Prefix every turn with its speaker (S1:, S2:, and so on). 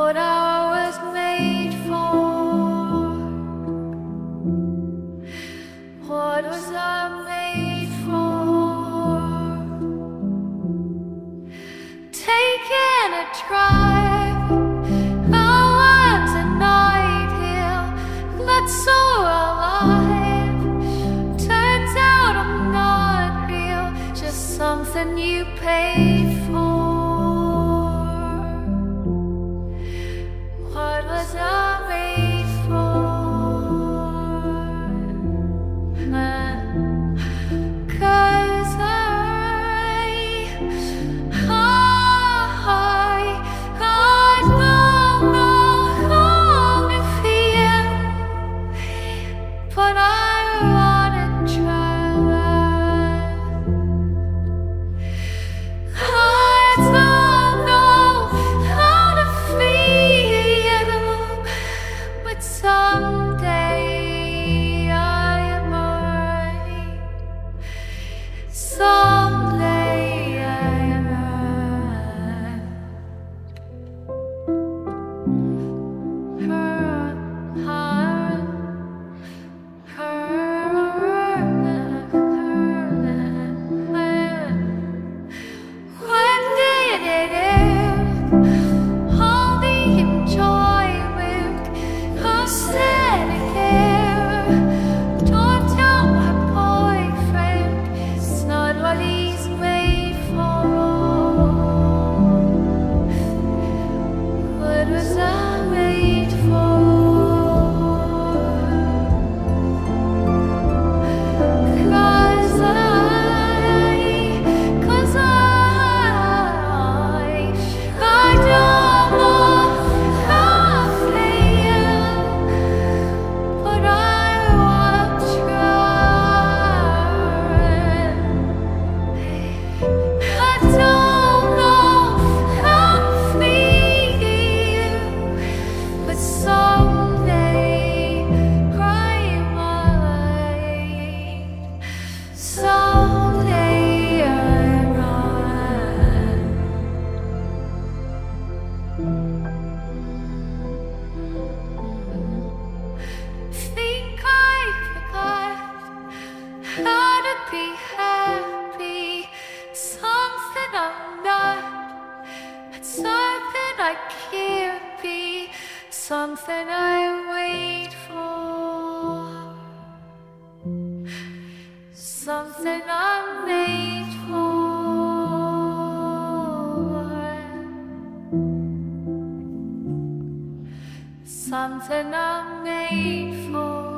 S1: what I was made for. What was I made for? Taking a drive, out a alive. Turns out I'm not real, just something you paid for. What be happy. Something I'm not, but something I can't be. Something I wait for. Something I'm made for. Something I'm made for.